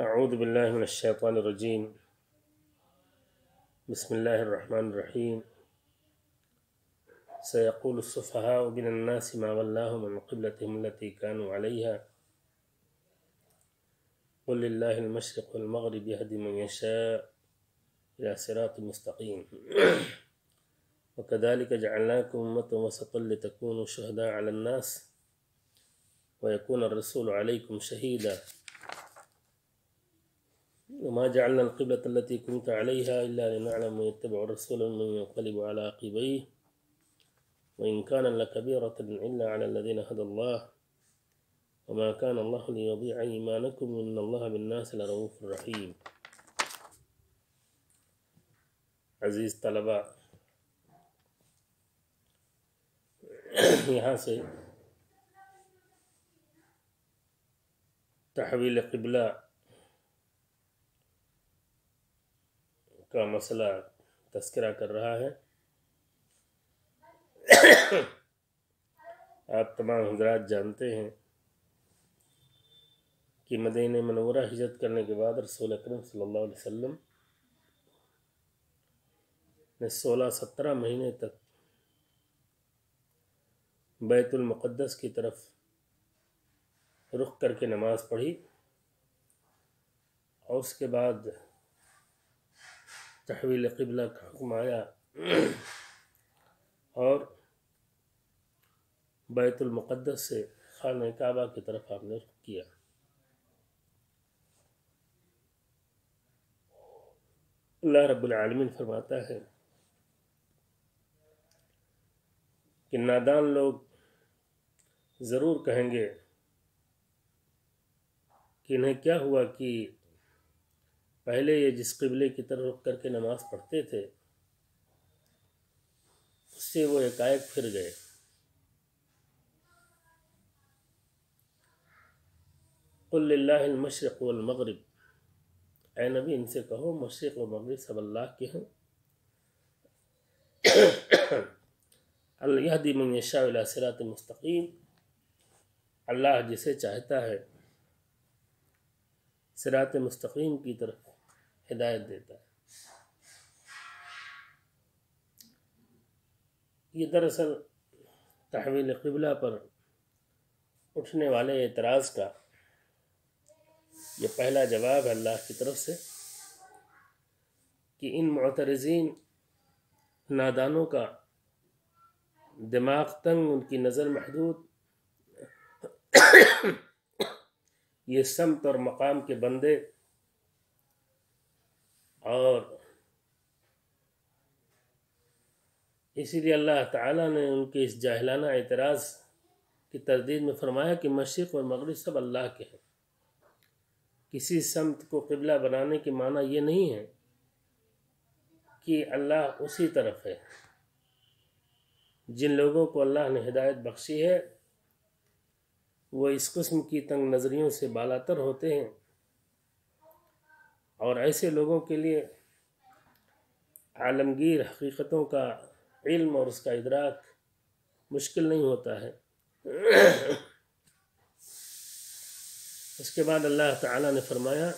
أعوذ بالله من الشيطان الرجيم. بسم الله الرحمن الرحيم. سيقول السفهاء من الناس ما ولاهم عن قبلتهم التي كانوا عليها. قل لله المشرق والمغرب يهدي من يشاء إلى صراط مستقيم. وكذلك جعلناكم أمة وسطا لتكونوا شهداء على الناس. ويكون الرسول عليكم شهيدا. وما جعلنا القبلة التي كنت عليها إلا لنعلم من يتبع الرسول ومن ينقلب على عقبيه وإن كان لكبيرة إلا على الذين هدى الله. وما كان الله ليضيع إيمانكم إن الله بالناس لرؤوف رحيم. عزیز طلباء یہاں سے تحویل قبلہ کا مسئلہ تذکرہ کر رہا ہے۔ آپ تمام حضرات جانتے ہیں کہ مدینہ منورہ ہجرت کرنے کے بعد رسول اکرم صلی اللہ علیہ وسلم نے سولہ سترہ مہینے تک بیت المقدس کی طرف رخ کر کے نماز پڑھی اور اس کے بعد تحویل قبلہ کا حکم آیا۔ اور بیت المقدس سے خانہ کعبہ کی طرف آپ نے رخ کیا۔ اللہ رب العالمین فرماتا ہے کہ نادان لوگ ضرور کہیں گے کہ انہیں کیا ہوا کہ پہلے یہ جس قبلے کی طرف رخ کر کے نماز پڑھتے تھے، اس سے وہ ایک پھر گئے۔ قل اللہ المشرق والمغرب۔ اے نبی، ان سے کہو، مشرق و مغرب سب اللہ کے ہیں اللہ من یشاء الى صراط مستقیم۔ اللہ جسے چاہتا ہے، صراط مستقیم کی طرف۔ ہدایت دیتا ہے۔ یہ دراصل تحویل قبلہ پر اٹھنے والے اعتراض کا یہ پہلا جواب ہے اللہ کی طرف سے کہ ان معترضین نادانوں کا دماغ تنگ، ان کی نظر محدود۔ یہ سمت اور مقام کے بندے اور اسی لیے اللہ تعالیٰ نے ان کے اس جاہلانہ اعتراض کی تردید میں فرمایا کہ مشرق اور مغرب سب اللہ کے ہیں۔ کسی سمت کو قبلہ بنانے کے معنی یہ نہیں ہے کہ اللہ اسی طرف ہے۔ جن لوگوں کو اللہ نے ہدایت بخشی ہے، وہ اس قسم کی تنگ نظریوں سے بالاتر ہوتے ہیں۔ اور ایسے لوگوں کے لیے عالمگیر حقیقتوں کا علم اور اس کا ادراک مشکل نہیں ہوتا ہے۔ اس کے بعد اللہ تعالیٰ نے فرمایا،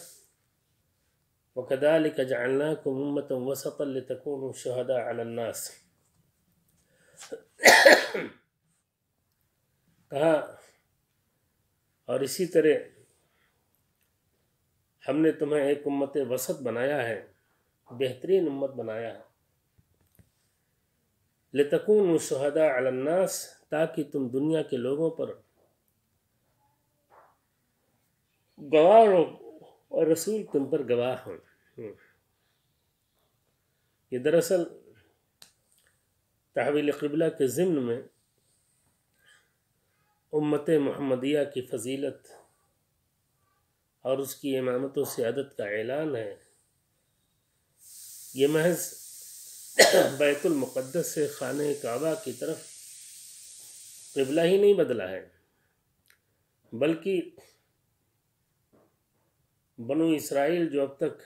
وَكَذَلِكَ جَعَلْنَاكُمْ أُمَّةً وَسَطًا لِتَكُونُوا شُهَدَاءَ عَلَى النَّاسِ۔ کہا، اور اسی طرح ہم نے تمہیں ایک امت وسط بنایا ہے، بہترین امت بنایا ہے۔ لتکون شہداء علی الناس تاکہ تم دنیا کے لوگوں پر گواہ ہو اور رسول تم پر گواہ ہوں۔ یہ دراصل تحویل قبلہ کے ضمن میں امت محمدیہ کی فضیلت اور اس کی امامت و سیادت کا اعلان ہے۔ یہ محض بیت المقدس سے خانہ کعبہ کی طرف قبلہ ہی نہیں بدلا ہے، بلکہ بنو اسرائیل جو اب تک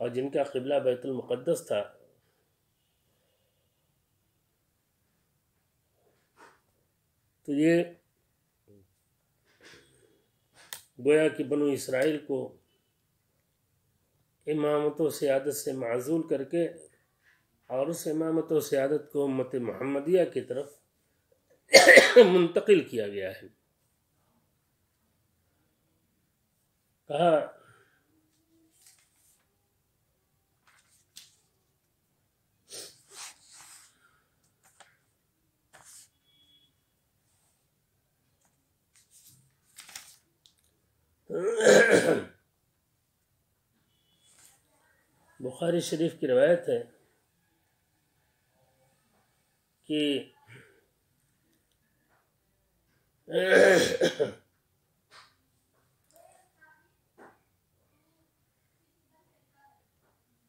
اور جن کا قبلہ بیت المقدس تھا، تو یہ گویا کہ بنو اسرائیل کو امامت و سیادت سے معزول کر کے اور اس امامت و سیادت کو امت محمدیہ کی طرف منتقل کیا گیا ہے۔ کہا بخاری شریف کی روایت ہے کہ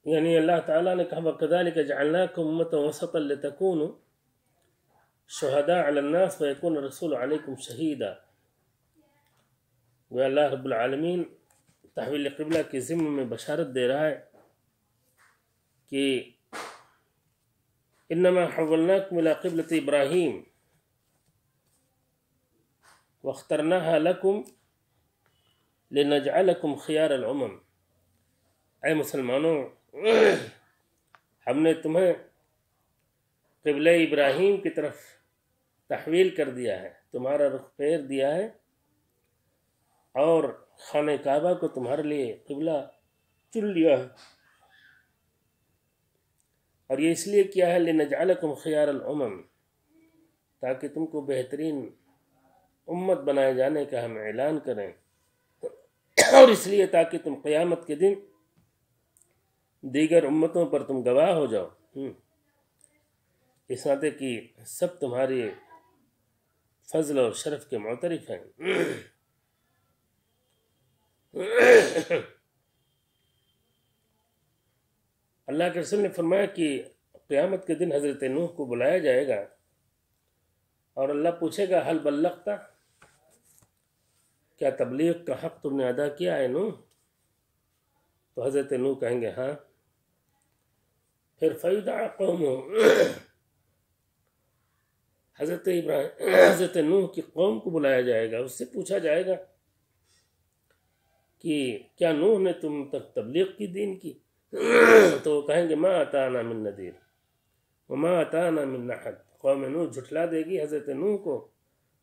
یعنی اللہ تعالیٰ نے کہا وَكَذَلِكَ جَعَلْنَاكُمْ أُمَّةً وَسَطًا لِتَكُونُوا شُهَدَاءَ عَلَى النَّاسِ وَيَكُونَ الرَّسُولُ عَلَيْكُمْ شَهِيدًا وہ اللہ رب العالمین تحویل قبلہ کے ذمہ میں بشارت دے رہا ہے کہ انما حولناکم الى قبلة ابراہیم واخترناها لکم لنجعلکم خیار العمم اے مسلمانوں، ہم نے تمہیں قبلہ ابراہیم کی طرف تحویل کر دیا ہے، تمہارا رخ پیر دیا ہے۔ اور خانہ کعبہ کو تمہارے لیے قبلہ چن لیا ہے۔ اور یہ اس لیے کیا ہے لنجعلکم خیار العمم تاکہ تم کو بہترین امت بنائے جانے کا ہم اعلان کریں۔ اور اس لیے تاکہ تم قیامت کے دن دیگر امتوں پر تم گواہ ہو جاؤ۔ اس ناطے کی سب تمہاری فضل اور شرف کے معترف ہیں۔ اللہ کے رسول نے فرمایا کہ قیامت کے دن حضرت نوح کو بلایا جائے گا اور اللہ پوچھے گا حل بلغتا کیا تبلیغ کا حق تم نے ادا کیا ہے نوح؟ تو حضرت نوح کہیں گے ہاں۔ پھر فیدع قوم حضرت ابراہیم حضرت نوح کی قوم کو بلایا جائے گا، اس سے پوچھا جائے گا۔ کہ کیا نوح نے تم تک تبلیغ کی دین کی؟ تو وہ کہیں گے، ما اتانا من ندیر وما اتانا من نحد قوم نوح جھٹلا دے گی حضرت نوح کو،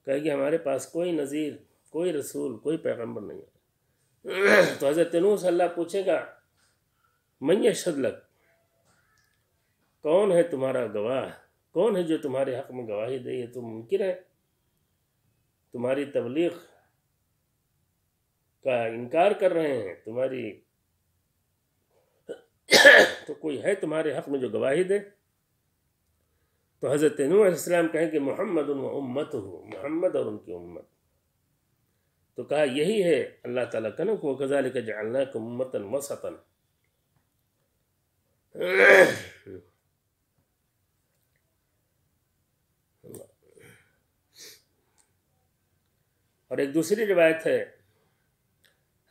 کہے گی، ہمارے پاس کوئی نظیر کوئی رسول، کوئی پیغمبر نہیں ہے۔ تو حضرت نوح سے اللہ پوچھے گا، من یشہد لک؟ کون ہے تمہارا گواہ؟ کون ہے جو تمہارے حق میں گواہی دے یہ تو ممکن ہے؟ تمہاری تبلیغ کا انکار کر رہے ہیں، تمہاری تو کوئی ہے تمہارے حق میں جو گواہی دے؟ تو حضرت نوح علیہ السلام کہیں کہ محمد و امت ہو محمد اور ان کی امت۔ تو کہا، یہی ہے، اللہ تعالیٰ کا نا کہ وَكَذَلِكَ جَعَلْنَاكُمْ أُمَّةً وَسَطًا۔ اور ایک دوسری روایت ہے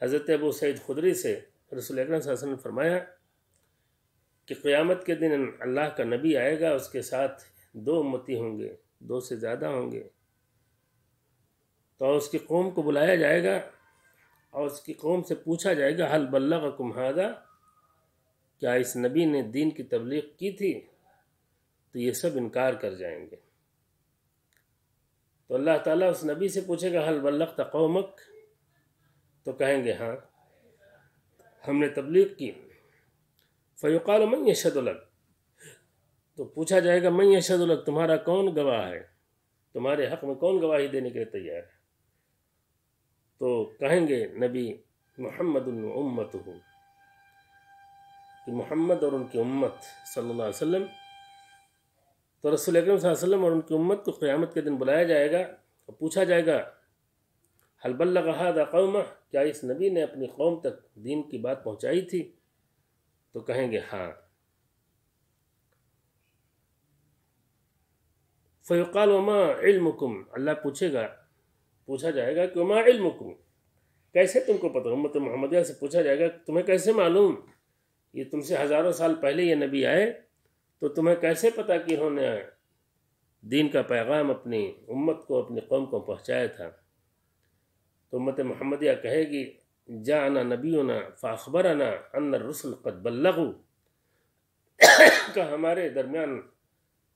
حضرت ابو سعید خدری سے رسول اکرم صلی اللہ علیہ وسلم نے فرمایا کہ قیامت کے دن اللہ کا نبی آئے گا، اس کے ساتھ دو امتی ہوں گے، دو سے زیادہ ہوں گے۔ تو اس کی قوم کو بلایا جائے گا اور اس کی قوم سے پوچھا جائے گا حل بلغکم هذا؟ کیا اس نبی نے دین کی تبلیغ کی تھی؟ تو یہ سب انکار کر جائیں گے۔ تو اللہ تعالیٰ اس نبی سے پوچھے گا حل بلغت قومک؟ تو کہیں گے ہاں ہم نے تبلیغ کی۔ فیقال من یشہد لک تو پوچھا جائے گا، من یشہد لک تمہارا کون گواہ ہے؟ تمہارے حق میں کون گواہی دینے کے لیے تیار ہے؟ تو کہیں گے، نبی محمد امت ہوں کہ محمد اور ان کی امت صلی اللہ علیہ وسلم، تو رسول اکرم صلی اللہ علیہ وسلم اور ان کی امت کو قیامت کے دن بلایا جائے گا۔ اور پوچھا جائے گا حل بلغ هذا قومہ کیا اس نبی نے اپنی قوم تک دین کی بات پہنچائی تھی؟ تو کہیں گے ہاں۔ فیقال، وما علمکم؟ اللہ پوچھے گا، پوچھا جائے گا کہ وما علمکم؟ کیسے تم کو پتہ؟ امت محمدیہ سے پوچھا جائے گا، تمہیں کیسے معلوم؟ یہ تم سے ہزاروں سال پہلے یہ نبی آئے، تو تمہیں کیسے پتا کہ انہوں نے دین کا پیغام اپنی امت کو، اپنی قوم کو پہنچایا تھا؟ تو امت محمدیہ کہے گی، جانا نبینا فاخبرنا ان الرسل قد بلغوا۔ کہ ہمارے درمیان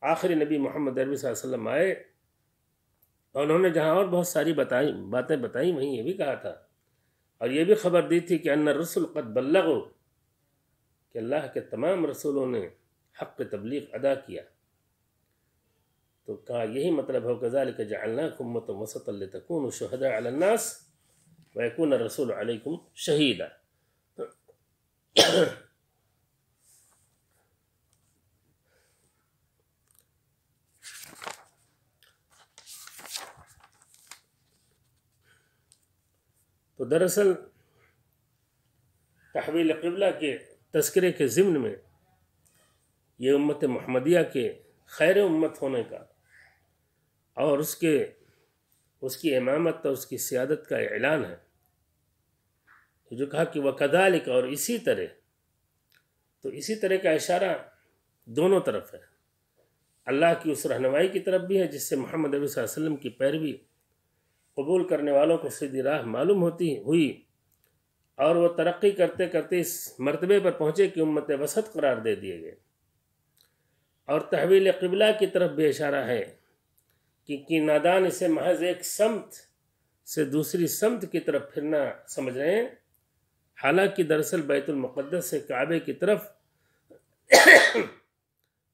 آخری نبی محمد عربی صلی اللہ علیہ وسلم آئے اور انہوں نے جہاں اور بہت ساری بتائی، باتیں بتائیں، وہیں یہ بھی کہا تھا۔ اور یہ بھی خبر دی تھی کہ ان الرسل قد بلغوا، کہ اللہ کے تمام رسولوں نے حق تبلیغ ادا کیا۔ تو کہا یہی مطلب ہو کذالک جعلناکم امتا وسطا لتکونوا شہداء علی الناس ویکون الرسول علیکم شہیدا تو دراصل تحویل قبلہ کے تذکرے کے ضمن میں یہ امت محمدیہ کے خیر امت ہونے کا اور اس کے، اس کی امامت اور اس کی سیادت کا اعلان ہے۔ جو کہا کہ وہ کدالک اور اسی طرح، تو اسی طرح کا اشارہ دونوں طرف ہے۔ اللہ کی اس رہنمائی کی طرف بھی ہے، جس سے محمد علیہ وسلم کی پیروی قبول کرنے والوں کو سیدھی راہ معلوم ہوتی ہوئی اور وہ ترقی کرتے کرتے اس مرتبے پر پہنچے کہ امت وسط قرار دے دیے گئے۔ اور تحویل قبلہ کی طرف بھی اشارہ ہے۔ کہ نادان اسے محض ایک سمت سے دوسری سمت کی طرف پھرنا سمجھ رہے ہیں۔ حالانکہ دراصل بیت المقدس سے کعبے کی طرف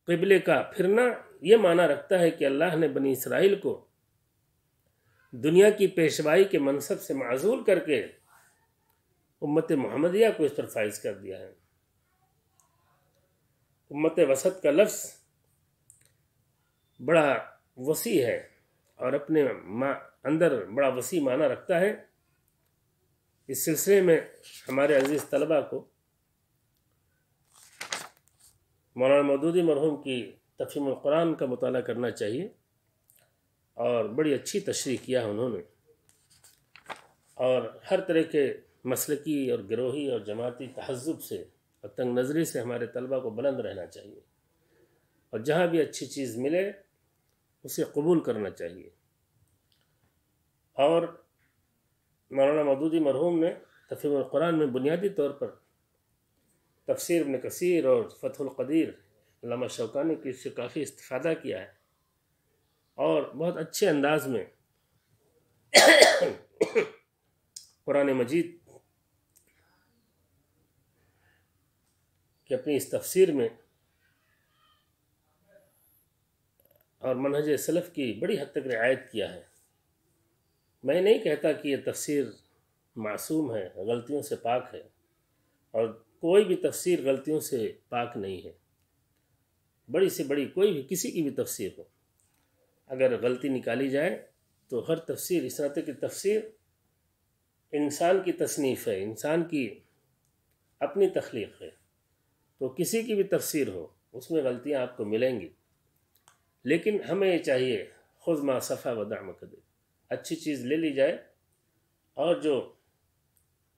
قبلے کا پھرنا یہ معنی رکھتا ہے کہ اللہ نے بنی اسرائیل کو دنیا کی پیشوائی کے منصب سے معذول کر کے امت محمدیہ کو اس پر فائز کر دیا ہے۔ امت وسط کا لفظ بڑا وسیع ہے اور اپنے اندر بڑا وسیع معنی رکھتا ہے۔ اس سلسلے میں ہمارے عزیز طلبہ کو مولانا مودودی مرحوم کی تفہیم القرآن کا مطالعہ کرنا چاہیے اور بڑی اچھی تشریح کیا انہوں نے۔ اور ہر طرح کے مسلکی اور گروہی اور جماعتی تہذب سے اور تنگ نظری سے ہمارے طلبہ کو بلند رہنا چاہیے۔ اور جہاں بھی اچھی چیز ملے اسے قبول کرنا چاہیے۔ اور مولانا مودودی مرحوم نے تفہیم القرآن میں بنیادی طور پر تفسیر ابن کثیر اور فتح القدیر علامہ شوکانی کی اس سے کافی استفادہ کیا ہے۔ اور بہت اچھے انداز میں قرآن مجید کہ اپنی اس تفسیر میں اور منہج سلف کی بڑی حد تک رعایت کیا ہے۔ میں نہیں کہتا کہ یہ تفسیر معصوم ہے، غلطیوں سے پاک ہے، اور کوئی بھی تفسیر غلطیوں سے پاک نہیں ہے۔ بڑی سے بڑی کوئی بھی کسی کی بھی تفسیر ہو۔ اگر غلطی نکالی جائے تو ہر تفسیر، اس طرح کی تفسیر انسان کی تصنیف ہے، انسان کی اپنی تخلیق ہے۔ تو کسی کی بھی تفسیر ہو، اس میں غلطیاں آپ کو ملیں گی۔ لیکن ہمیں یہ چاہیے خود ما صفحہ و دعم دے اچھی چیز لے لی جائے اور جو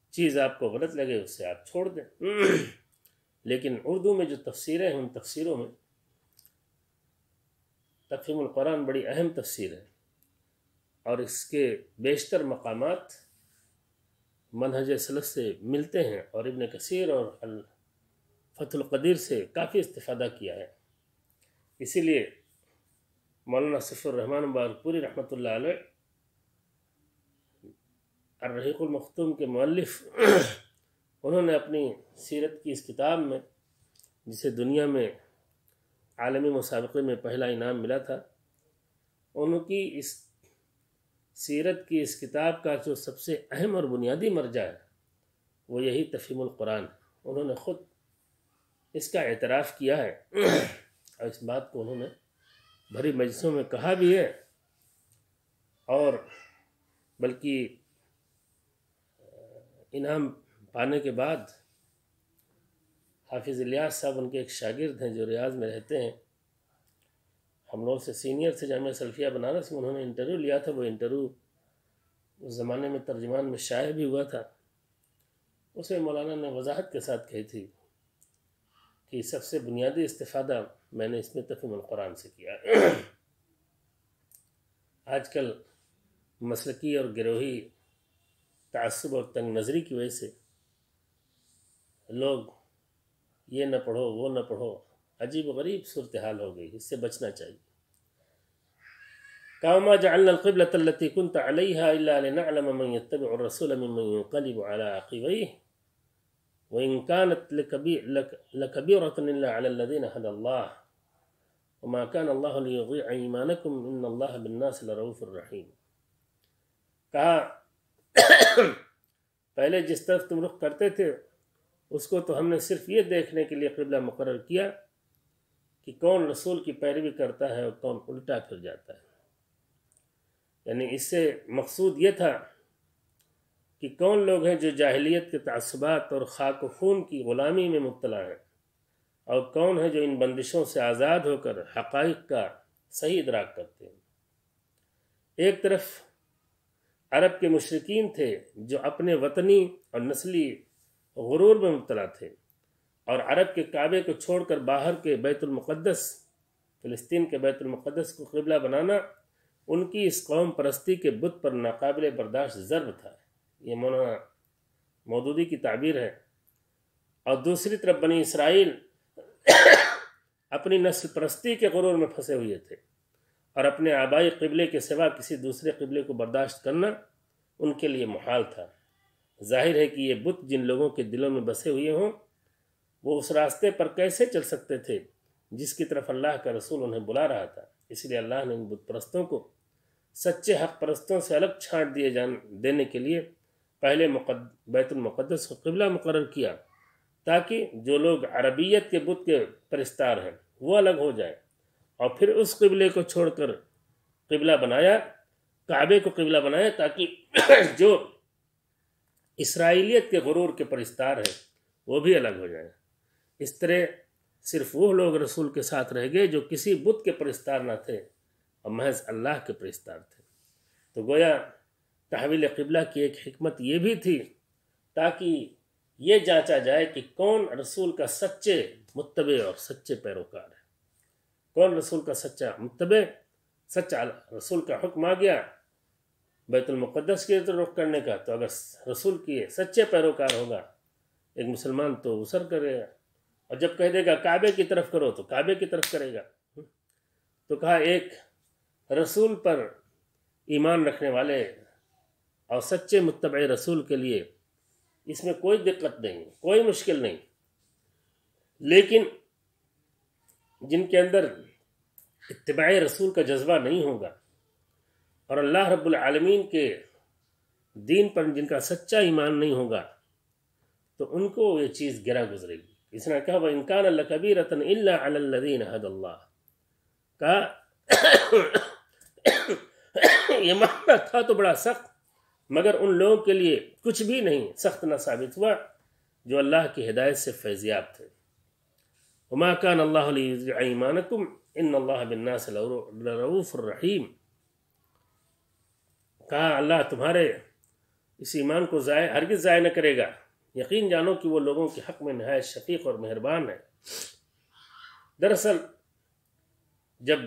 چیز آپ کو غلط لگے اس سے آپ چھوڑ دیں۔ لیکن اردو میں جو تفسیریں ہیں، ان تفسیروں میں تفہیم القرآن بڑی اہم تفسیر ہے اور اس کے بیشتر مقامات منہج سلف سے ملتے ہیں اور ابن کثیر اور فتح القدیر سے کافی استفادہ کیا ہے۔ اسی لیے مولانا صف الرحمن مبارک پوری رحمۃ اللہ علیہ، الرحیق المختوم کے مؤلف، انہوں نے اپنی سیرت کی اس کتاب میں، جسے دنیا میں عالمی مسابقے میں پہلا انعام ملا تھا ان کی اس سیرت کی اس کتاب کا جو سب سے اہم اور بنیادی مرجع ہے، وہ یہی تفہیم القرآن انہوں نے خود اس کا اعتراف کیا ہے، اور اس بات کو انہوں نے بھری مجلسوں میں کہا بھی ہے اور بلکہ انعام پانے کے بعد حافظ الیاس صاحب ان کے ایک شاگرد ہیں جو ریاض میں رہتے ہیں۔ ہم لوگ سے سینئر سے جامعہ سلفیہ بنارس میں انہوں نے انٹرویو لیا تھا۔ وہ انٹرویو اس زمانے میں ترجمان میں شائع بھی ہوا تھا۔ اس میں مولانا نے وضاحت کے ساتھ کہی تھی کہ سب سے بنیادی استفادہ میں نے اس میں تفہیم القرآن سے کیا۔ آج کل مسلکی اور گروہی تعصب اور تنگ نظری کی وجہ سے لوگ یہ نہ پڑھو، وہ نہ پڑھو، عجیب و غریب صورتحال ہو گئی، اس سے بچنا چاہیے۔ كما جعلنا القبلة التي كنت عليها إلا لنعلم من يتبع الرسول ممن ينقلب على عقبيه، وإن كانت لكبيرة إلا على الذين هدى الله. وما كان الله ليضيع إيمانكم إن الله بالناس لرؤوف الرحيم کہا، پہلے جس طرف تم رخ کرتے تھے، اس کو تو ہم نے صرف یہ دیکھنے کے لیے قبلہ مقرر کیا کہ کون رسول کی پیروی کرتا ہے اور کون الٹا پھر جاتا ہے۔ یعنی اس سے مقصود یہ تھا کہ کون لوگ ہیں جو جاہلیت کے تعصبات اور خاک و خون کی غلامی میں مبتلا ہیں۔ اور کون ہے جو ان بندشوں سے آزاد ہو کر حقائق کا صحیح ادراک کرتے ہیں؟ ایک طرف عرب کے مشرقین تھے جو اپنے وطنی اور نسلی غرور میں مبتلا تھے، اور عرب کے کعبے کو چھوڑ کر باہر کے بیت المقدس، فلسطین کے بیت المقدس کو قبلہ بنانا ان کی اس قوم پرستی کے بت پر ناقابل برداشت ضرب تھا۔ یہ مولانا مودودی کی تعبیر ہے۔ اور دوسری طرف بنی اسرائیل اپنی نسل پرستی کے غرور میں پھنسے ہوئے تھے اور اپنے آبائی قبلے کے سوا کسی دوسرے قبلے کو برداشت کرنا ان کے لیے محال تھا۔ ظاہر ہے کہ یہ بت جن لوگوں کے دلوں میں بسے ہوئے ہوں، وہ اس راستے پر کیسے چل سکتے تھے جس کی طرف اللہ کا رسول انہیں بلا رہا تھا؟ اس لیے اللہ نے ان بت پرستوں کو سچے حق پرستوں سے الگ چھانٹ دیے جان دینے کے لیے پہلے مقد بیت المقدس کو قبلہ مقرر کیا۔ تاکہ جو لوگ عربیت کے بت کے پرستار ہیں، وہ الگ ہو جائیں۔ اور پھر اس قبلے کو چھوڑ کر قبلہ بنایا، کعبے کو قبلہ بنایا تاکہ جو اسرائیلیت کے غرور کے پرستار ہیں، وہ بھی الگ ہو جائیں۔ اس طرح صرف وہ لوگ رسول کے ساتھ رہ گئے جو کسی بت کے پرستار نہ تھے اور محض اللہ کے پرستار تھے۔ تو گویا تحویل قبلہ کی ایک حکمت یہ بھی تھی، تاکہ یہ جانچا جائے کہ کون رسول کا سچے متبع اور سچے پیروکار ہے۔ کون رسول کا سچا متبع، سچا رسول کا حکم آ گیا بیت المقدس کی طرف رخ کرنے کا، تو اگر رسول کی سچے پیروکار ہوگا، ایک مسلمان تو اسر کرے گا۔ اور جب کہہ دے گا کعبے کی طرف کرو، تو کعبے کی طرف کرے گا۔ تو کہا ایک رسول پر ایمان رکھنے والے اور سچے متبع رسول کے لیے اس میں کوئی دقت نہیں، کوئی مشکل نہیں۔ لیکن جن کے اندر اتباع رسول کا جذبہ نہیں ہوگا اور اللہ رب العالمین کے دین پر جن کا سچا ایمان نہیں ہوگا، تو ان کو یہ چیز گرا گزرے گی۔ اس نے کہا وہ انکان اللہ کبیر رتن اللہ الدین حد اللہ کا یہ معاملہ تھا تو بڑا سخت مگر ان لوگوں کے لیے کچھ بھی نہیں، سخت نہ ثابت ہوا جو اللہ کی ہدایت سے فیضیاب تھے۔ وما كان اللہ علیہ ایمانکم، ان اللہ بالناس لرؤوف الرحیم۔ کہا، اللہ تمہارے اس ایمان کو ضائع، ہرگز ضائع نہ کرے گا۔ یقین جانو کہ وہ لوگوں کے حق میں نہایت شفیق اور مہربان ہے دراصل، جب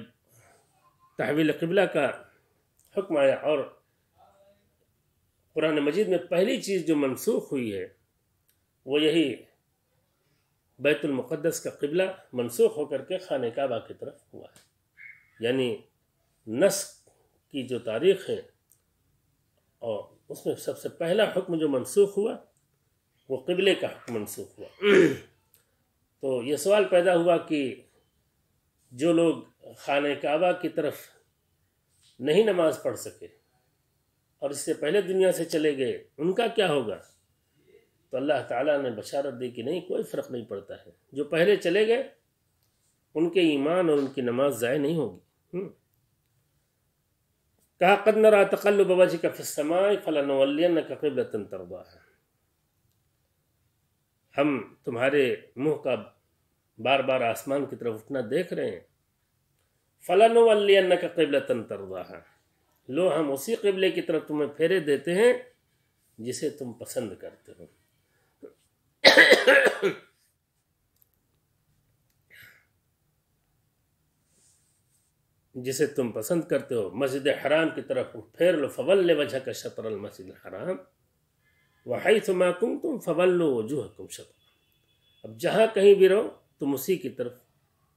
تحویل قبلہ کا حکم آیا اور قرآن مجید میں پہلی چیز جو منسوخ ہوئی ہے، وہ یہی بیت المقدس کا قبلہ منسوخ ہو کر کے خانہ کعبہ کی طرف ہوا ہے۔ یعنی نسخ کی جو تاریخ ہے، اور اس میں سب سے پہلا حکم جو منسوخ ہوا، وہ قبلے کا حکم منسوخ ہوا۔ تو یہ سوال پیدا ہوا کہ جو لوگ خانہ کعبہ کی طرف نہیں نماز پڑھ سکے اور اس سے پہلے دنیا سے چلے گئے، ان کا کیا ہوگا؟ تو اللہ تعالیٰ نے بشارت دی کہ نہیں، کوئی فرق نہیں پڑتا ہے۔ جو پہلے چلے گئے، ان کے ایمان اور ان کی نماز ضائع نہیں ہوگی۔ کہا، قد نرا تقلب وجهك في السماء فلنولينك قبلة ترضاها ہم تمہارے منہ کا بار بار آسمان کی طرف اٹھنا دیکھ رہے ہیں۔ فلاں ولین کا قبل تن لو ہم اسی قبلے کی طرف تمہیں پھیرے دیتے ہیں جسے تم پسند کرتے ہو۔ جسے تم پسند کرتے ہو۔ مسجد حرام کی طرف پھیر لو۔ فول وجہ کا شطر المسجد الحرام۔ وحیث ما کنتم فولوا وجوہکم شطر۔ اب جہاں کہیں بھی رہو، تم اسی کی طرف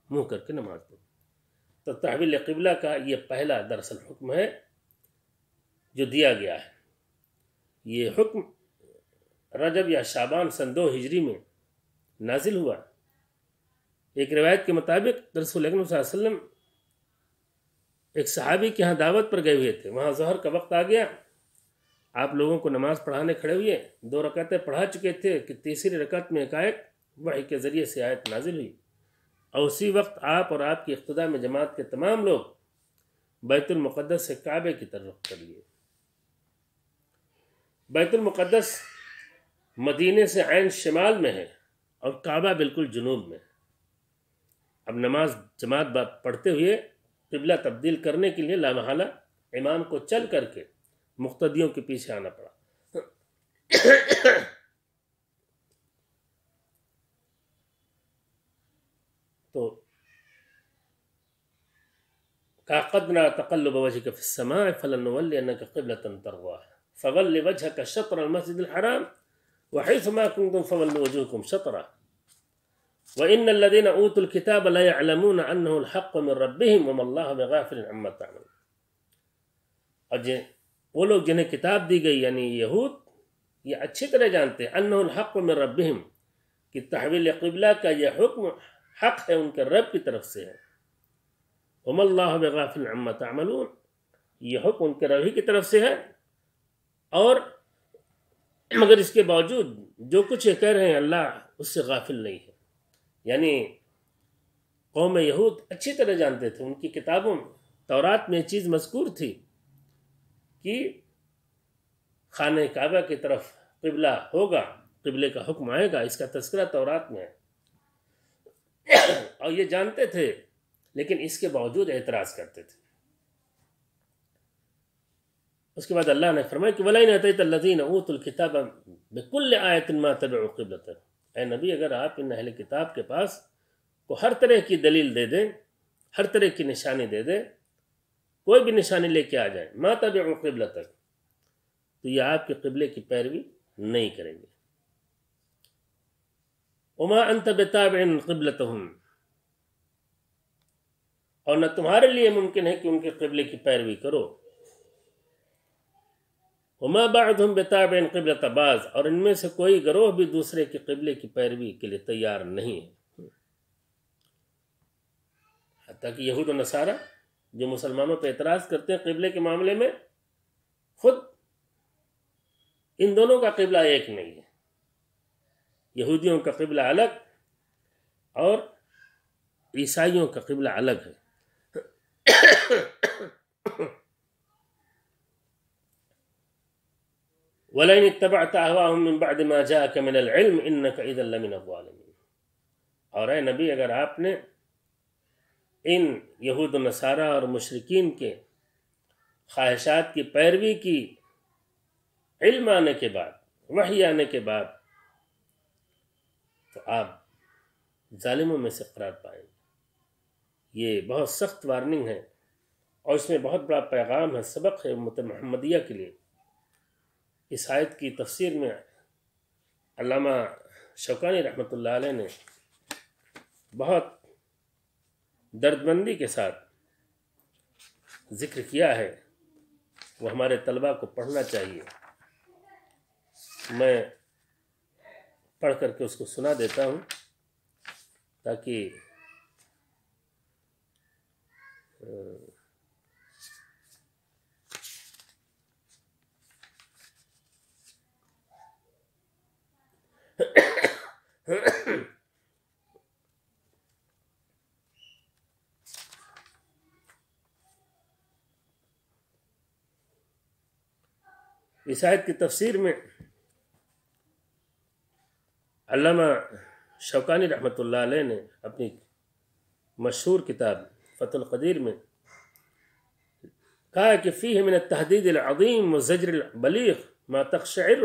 منہ کر کے نماز پڑھو۔ تو تحویل قبلہ کا یہ پہلا دراصل حکم ہے۔ جو دیا گیا ہے۔ یہ حکم رجب یا شابان سن دو ہجری میں نازل ہوا۔ ایک روایت کے مطابق رسول اکرم صلی اللہ علیہ وسلم ایک صحابی کے ہاں دعوت پر گئے ہوئے تھے۔ وہاں ظہر کا وقت آ گیا۔ آپ لوگوں کو نماز پڑھانے کھڑے ہوئے۔ دو رکعتیں پڑھا چکے تھے۔ کہ تیسری رکعت میں ایک وحی کے ذریعے سے آیت نازل ہوئی۔ اور اسی وقت آپ اور آپ کی اقتدا میں جماعت کے تمام لوگ بیت المقدس سے کعبے کی طرف کر لیے۔ بیت المقدس مدینے سے عین شمال میں ہے اور کعبہ بالکل جنوب میں اب نماز جماعت پڑھتے ہوئے قبلہ تبدیل کرنے کے لیے لامحالہ امام کو چل کر کے مقتدیوں کے پیچھے آنا پڑا۔ تو قدنا تقلب وجهك في السماء فلنولينك قبلة ترضاها فظل وجهك شطر المسجد الحرام وحيث ما كنتم فظل وجوهكم شطرا. وإن الذين أوتوا الكتاب لا يعلمون أنه الحق من ربهم وما الله بغافل عما تعملون. أجي ولو جنہیں كتاب دی گئی یعنی یہود یہ اچھی طرح جانتے ہیں الحق من ربهم. كي تحویل قبلہ کا یہ حکم حق ہے ان کے رب کی طرف سے وما الله بغافل عما تعملون. يحكم حکم ان کے طرف سے اور مگر اس کے باوجود جو کچھ یہ کہہ رہے ہیں اللہ، اس سے غافل نہیں ہے۔ یعنی قوم یہود اچھی طرح جانتے تھے، ان کی کتابوں تورات میں چیز مذکور تھی کہ خانہ کعبہ کی طرف قبلہ ہوگا، قبلے کا حکم آئے گا، اس کا تذکرہ تورات میں ہے۔ اور یہ جانتے تھے، لیکن اس کے باوجود اعتراض کرتے تھے۔ اس کے بعد اللہ نے فرمایا کہ وَلَئِنْ أَتَيْتَ الَّذِينَ أُوتُوا الْكِتَابَ بِكُلِّ آیَةٍ مَا تَبِعُوا قِبْلَتَهُ اے نبی، اگر آپ ان اہل کتاب کے پاس کو ہر طرح کی دلیل دے دیں، ہر طرح کی نشانی دے دیں، کوئی بھی نشانی لے کے آ جائیں، ما تبعوا قبل تک تو یہ آپ کے قبلے کی پیروی نہیں کریں گے۔ وما انت بتابع قبلتهم۔ اور نہ تمہارے لیے ممکن ہے کہ ان کے قبلے کی پیروی کرو۔ وما بعضهم بتابع قبلت بعض، اور ان میں سے کوئی گروہ بھی دوسرے کے قبلے کی پیروی کے لیے تیار نہیں ہے۔ حتیٰ کہ یہود و نصارہ جو مسلمانوں پہ اعتراض کرتے ہیں قبلے کے معاملے میں، خود ان دونوں کا قبلہ ایک نہیں ہے۔ یہودیوں کا قبلہ الگ اور عیسائیوں کا قبلہ الگ ہے۔ ولئن اتبعت اهواهم من بعد ما جاءك من العلم انك اذا لمن الظالمين. اور اے نبی، اگر آپ نے ان یہود و نصارہ اور مشرقین کے خواہشات کی پیروی کی علم آنے کے بعد، وحی آنے کے بعد، تو آپ ظالموں میں سے قرار پائیں گے۔ یہ بہت سخت وارننگ ہے اور اس میں بہت بڑا پیغام ہے، سبق ہے امت محمدیہ کے لیے۔ اس آیت کی تفسیر میں علامہ شوکانی رحمۃ اللہ علیہ نے بہت درد مندی کے ساتھ ذکر کیا ہے وہ ہمارے طلباء کو پڑھنا چاہیے۔ میں پڑھ کر کے اس کو سنا دیتا ہوں تاکہ اس آیت کی تفسیر میں علامہ شوکانی رحمۃ اللہ علیہ نے اپنی مشہور کتاب فتح القدیر میں کہا کہ فیہ من التحدید العظیم و زجر البلیغ ما تقشعر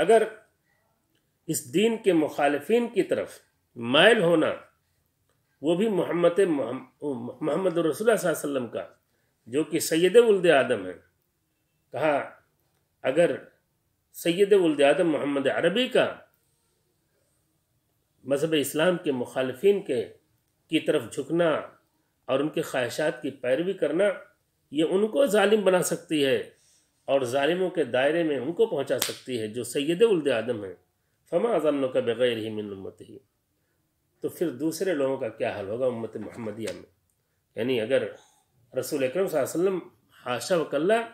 اگر اس دین کے مخالفین کی طرف مائل ہونا، وہ بھی محمد محمد رسول اللہ صلی اللہ علیہ وسلم کا، جو کہ سید ولد آدم ہے، کہا، اگر سید ولد آدم محمد عربی کا مذہب اسلام کے مخالفین کے کی طرف جھکنا اور ان کے خواہشات کی پیروی کرنا، یہ ان کو ظالم بنا سکتی ہے۔ اور ظالموں کے دائرے میں ان کو پہنچا سکتی ہے جو سید ولد آدم ہیں۔ فما ظنوں کا بغیر ہی من امت ہی تو پھر دوسرے لوگوں کا کیا حل ہوگا امت محمدیہ میں؟ یعنی اگر رسول اکرم صلی اللہ علیہ وسلم حاشا وکلّہ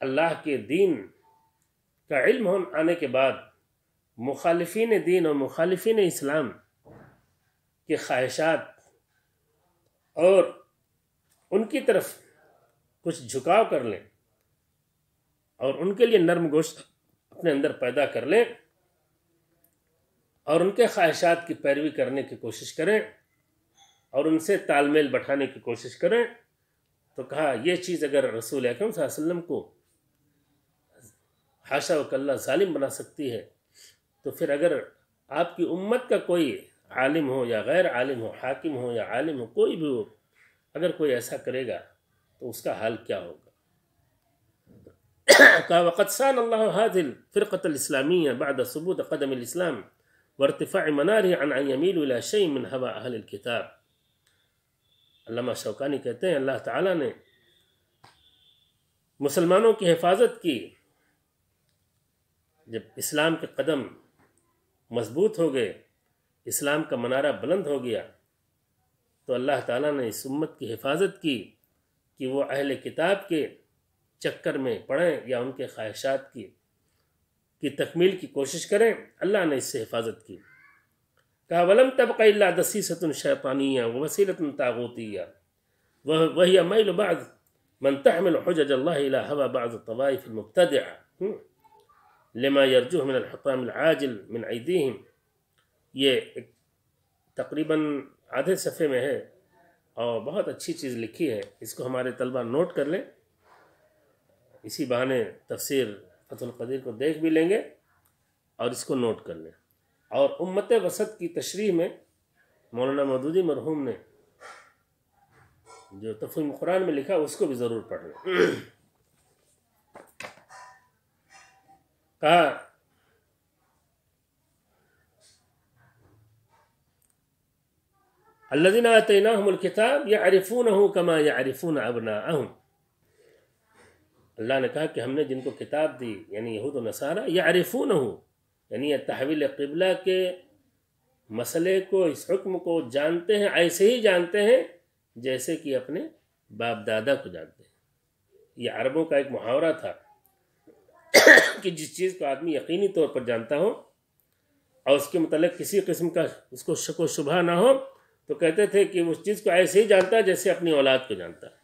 اللہ کے دین کا علم آنے کے بعد مخالفین دین اور مخالفین اسلام کے خواہشات اور ان کی طرف کچھ جھکاؤ کر لیں اور ان کے لیے نرم گوشت اپنے اندر پیدا کر لیں اور ان کے خواہشات کی پیروی کرنے کی کوشش کریں اور ان سے تال میل بٹھانے کی کوشش کریں۔ تو کہا، یہ چیز اگر رسول اکرم صلی اللہ علیہ وسلم کو حاشا و کلّہ ظالم بنا سکتی ہے، تو پھر اگر آپ کی امت کا کوئی عالم ہو یا غیر عالم ہو، حاکم ہو یا عالم ہو، کوئی بھی ہو، اگر کوئی ایسا کرے گا تو اس کا حال کیا ہوگا؟ کہا وقت سان اللہ حاضل فرقت الاسلامیہ بعد ثبوت قدم الاسلام وارتفاع مناره عن ان يميل الى شيء من هوا اهل الكتاب. علامہ شوکانی کہتے ہیں، اللہ تعالیٰ نے مسلمانوں کی حفاظت کی۔ جب اسلام کے قدم مضبوط ہو گئے، اسلام کا منارہ بلند ہو گیا، تو اللہ تعالیٰ نے اس امت کی حفاظت کی کہ وہ اہل کتاب کے چکر میں پڑھیں یا ان کے خواہشات کی کی تکمیل کی کوشش کریں، اللہ نے اس سے حفاظت کی۔ کہا، ولم طبقہ اللہ دسیست شیطانیہ وسیلت تاغوتیہ وہی میل بعض من تحمل حجج اللہ الى ہوا بعض الطوائف المبتدعہ۔ لما يرجوه من الحطام العاجل من عیدیہم یہ تقریباً آدھے صفحے میں ہے اور بہت اچھی چیز لکھی ہے۔ اس کو ہمارے طلبہ نوٹ کر لیں۔ اسی بہانے تفسیر فتح القدیر کو دیکھ بھی لیں گے اور اس کو نوٹ کر لیں۔ اور امت وسط کی تشریح میں مولانا مودودی مرحوم نے جو تفہیم قرآن میں لکھا اس کو بھی ضرور پڑھ لیں۔ کہا، الذين آتيناهم الكتاب يعرفونه كما يعرفون أبناءهم۔ اللہ نے کہا کہ ہم نے جن کو کتاب دی یعنی یہود و نصارہ یعرفون ہوں یعنی یہ تحویل قبلہ کے مسئلے کو، اس حکم کو جانتے ہیں، ایسے ہی جانتے ہیں جیسے کہ اپنے باپ دادا کو جانتے ہیں۔ یہ عربوں کا ایک محاورہ تھا کہ جس چیز کو آدمی یقینی طور پر جانتا ہو اور اس کے متعلق کسی قسم کا اس کو شک و شبہ نہ ہو، تو کہتے تھے کہ اس چیز کو ایسے ہی جانتا ہے جیسے اپنی اولاد کو جانتا ہے۔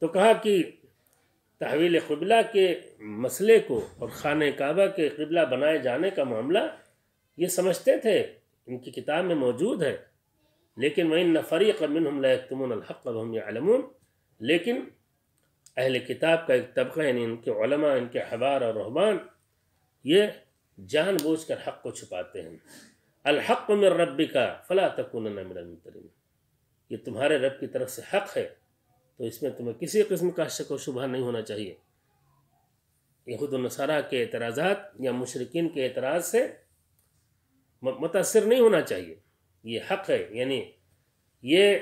تو کہا کہ تحویل قبلہ کے مسئلے کو اور خانہ کعبہ کے قبلہ بنائے جانے کا معاملہ یہ سمجھتے تھے، ان کی کتاب میں موجود ہے۔ لیکن وہ نفری قبل تمن الحق وهم يعلمون۔ لیکن اہل کتاب کا ایک طبقہ یعنی ان کے علماء، ان کے حبار اور رحبان یہ جان بوجھ کر حق کو چھپاتے ہیں۔ الحق من ربی کا فلا تکون المترین یہ تمہارے رب کی طرف سے حق ہے۔ تو اس میں تمہیں کسی قسم کا شک و شبہ نہیں ہونا چاہیے۔ یہود النصارہ کے اعتراضات یا مشرقین کے اعتراض سے متاثر نہیں ہونا چاہیے۔ یہ حق ہے یعنی یہ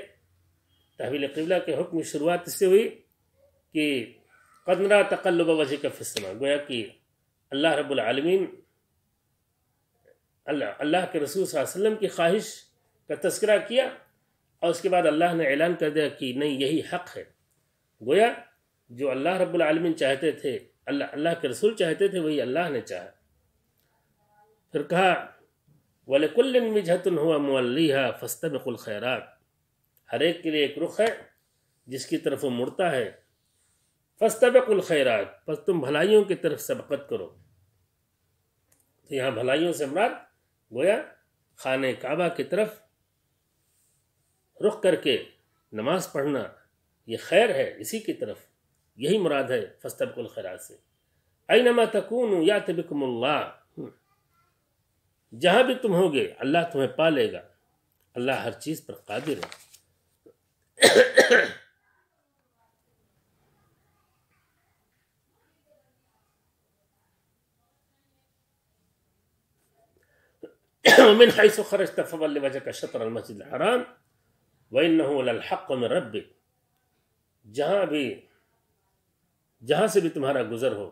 تحویل قبلہ کے حکم شروعات اس سے ہوئی کہ قدرہ تقلب وجہ کا فصلہ گویا کہ اللہ رب العالمین، اللہ اللہ کے رسول صلی اللہ علیہ وسلم کی خواہش کا تذکرہ کیا اور اس کے بعد اللہ نے اعلان کر دیا کہ نہیں، یہی حق ہے۔ گویا جو اللہ رب العالمین چاہتے تھے، اللہ اللہ کے رسول چاہتے تھے، وہی اللہ نے چاہا۔ پھر کہا، وَلِكُلٍ مِجْهَةٌ هُوَ مُوَلِّيهَا فَاسْتَبِقُ الْخَيْرَاتِ۔ ہر ایک کے لیے ایک رخ ہے، جس کی طرف وہ مڑتا ہے۔ فستبق الخیرات پس تم بھلائیوں کی طرف سبقت کرو۔ تو یہاں بھلائیوں سے مراد، گویا، خانہ کعبہ کی طرف رخ کر کے نماز پڑھنا یہ خیر ہے اسی کی طرف۔ یہی مراد ہے فستبق الخیرات سے۔ اینما تکون یا تبکم اللہ۔ جہاں بھی تم ہوگے اللہ تمہیں پالے گا۔ اللہ ہر چیز پر قادر ہے۔ ومن حيث خرجت فول وجهك شطر المسجد الحرام۔ وإنه للحق من ربك۔ جہاں بھی، جہاں سے بھی تمہارا گزر ہو،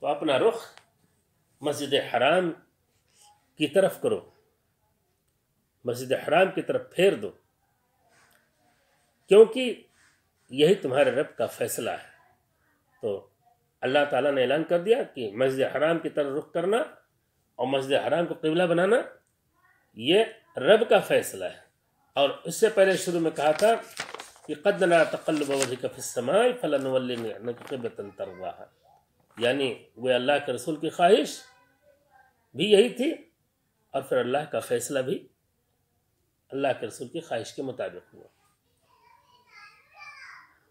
تو اپنا رخ مسجد حرام کی طرف کرو۔ مسجد حرام کی طرف پھیر دو۔ کیونکہ یہی تمہارے رب کا فیصلہ ہے۔ تو اللہ تعالیٰ نے اعلان کر دیا کہ مسجد حرام کی طرف رخ کرنا اور مسجد حرام کو قبلہ بنانا، یہ رب کا فیصلہ ہے۔ اور اس سے پہلے شروع میں کہا تھا کہ قد لا تقلب وجهك في السماء فلنولنك قبلة ترضاها یعنی وہ اللہ کے رسول کی خواہش بھی یہی تھی اور پھر اللہ کا فیصلہ بھی اللہ کے رسول کی خواہش کے مطابق ہوا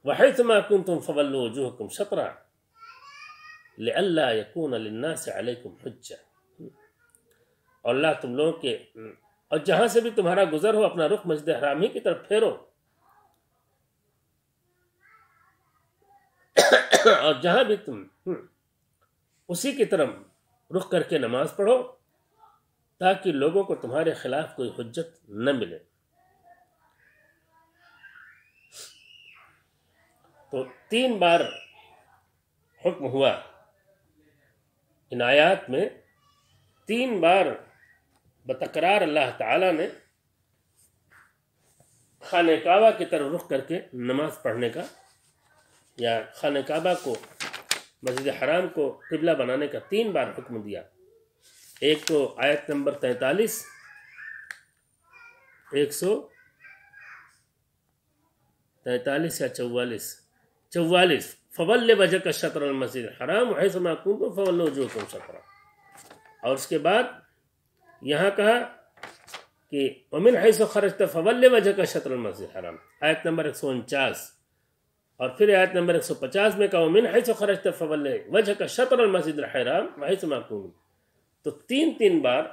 وحيثما كنتم فولوا وجوهكم شطرا لئلا يكون للناس عليكم حجه اور اللہ تم لوگوں کے اور جہاں سے بھی تمہارا گزر ہو، اپنا رخ مسجد حرام ہی کی طرف پھیرو۔ اور جہاں بھی تم اسی کی طرف رخ کر کے نماز پڑھو، تاکہ لوگوں کو تمہارے خلاف کوئی حجت نہ ملے۔ تو تین بار حکم ہوا۔ ان آیات میں تین بار بتقرار اللہ تعالیٰ نے خانہ کعبہ کی طرف رخ کر کے نماز پڑھنے کا، یا خانہ کعبہ کو، مسجد حرام کو قبلہ بنانے کا تین بار حکم دیا۔ ایک تو آیت نمبر تینتالیس، ایک سو تینتالیس یا چوالیس۔ چوالیس، فول وجہ کا شطر المسجد حرام حیث ما کنتم فول وجوہکم شطرا۔ اور اس کے بعد یہاں کہا کہ ومن حیث خرجت فول وجہ کا شطر المسجد حرام آیت نمبر ایک سو انچاس۔ اور پھر آیت نمبر ایک سو پچاس میں کہا ومن حیث خرجت فول وجہ کا شطر المسجد الحرام وحیث ما کنتم تو تین تین بار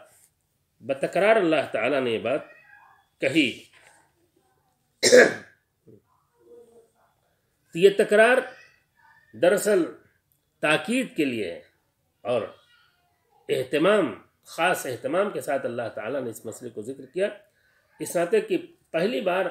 بتقرار اللہ تعالیٰ نے یہ بات کہی۔ تو یہ تکرار دراصل تاکید کے لیے اور اہتمام خاص اہتمام کے ساتھ اللہ تعالیٰ نے اس مسئلے کو ذکر کیا۔ اس ناطے کہ پہلی بار